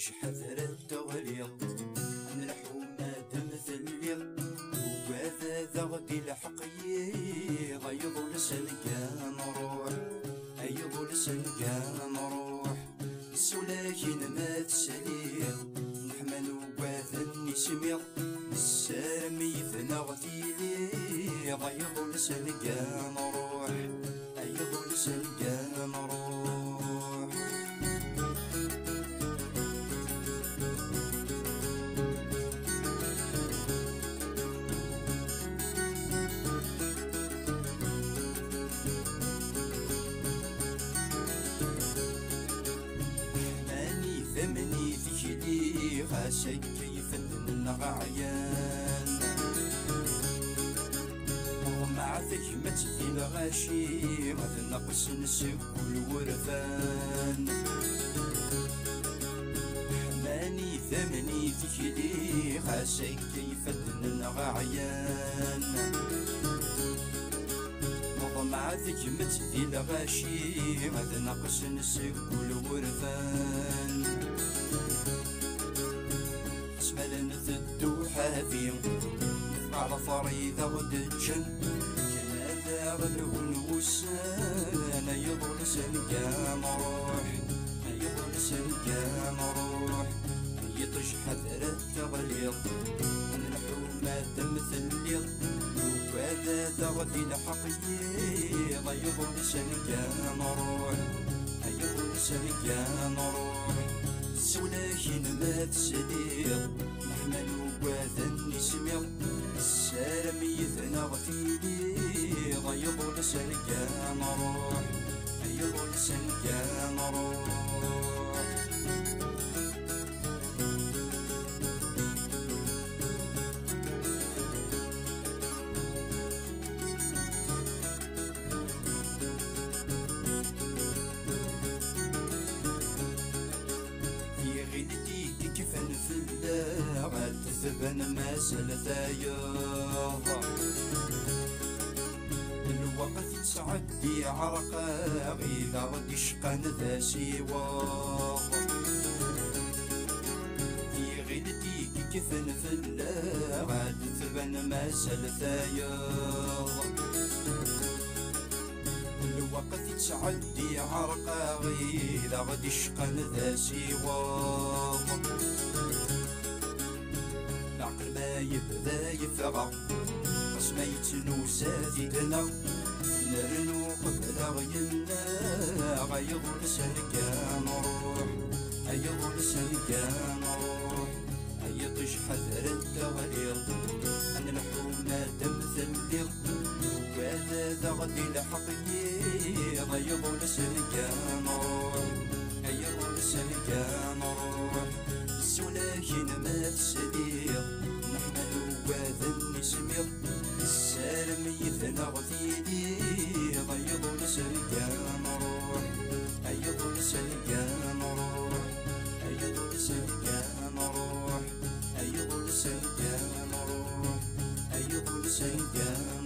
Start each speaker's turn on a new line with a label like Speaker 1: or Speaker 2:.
Speaker 1: تجحذر التغليظ نلحومة تمثل وهذا ذا غدي الحقيض أيض لسلقان روح. أيض لسلقان روح. سلاكين ما تسليغ نحمل وهذا نسمير السامي ثنغتيلي أيض لسلقان روح. أيض لسلقان روح ذكري غاسك كيف النغعيان ومع ثكمة في الغاشي غاد نقص نسك الورفان ماني ثمني ذكري غاسك كيف النغعيان مع ثكمة ذي الغاشي غاد نقص نسك الورفان حافي على فريدة ودجن كان ذا غلو وسان يضل سنقام روح يضل سنقام روح يطش حذر التغليظ الحومة تمثل وهذا ذا غدي الحقيض يضل سنقام روح يضل سنقام روح سولاكين ما تسليض نحمل وهذا نسمير السلام يثنى غتيلي غيض لسنكان روح غيض لسنكان روح كيفن في اللاغة تثبن ما سلتايض الوقت تعدي عرقا إذا غدي شقان ذا سيواغ في غيدتي كيفن في اللاغة تثبن ما سلتايض الوقت تعدي عرقا غير غدي شقن ذا سيواغ العقل ما يبدا يفغى قسم يتنوسا زيدنا نرنو قبل غينا غيض لسنكان روح أيض لسنكان روح أيطش حذر التغليظ أن الحومة تمثل وهذا ذا غدي الحقيقة يضل سلكان روح يضل سلكان روح السلاكين ما تسليغ نحمد وهذا نسمير السلام يثنى غثيدي يضل سلكان روح يضل سلكان روح يضل سلكان روح يضل سلكان روح يضل سلكان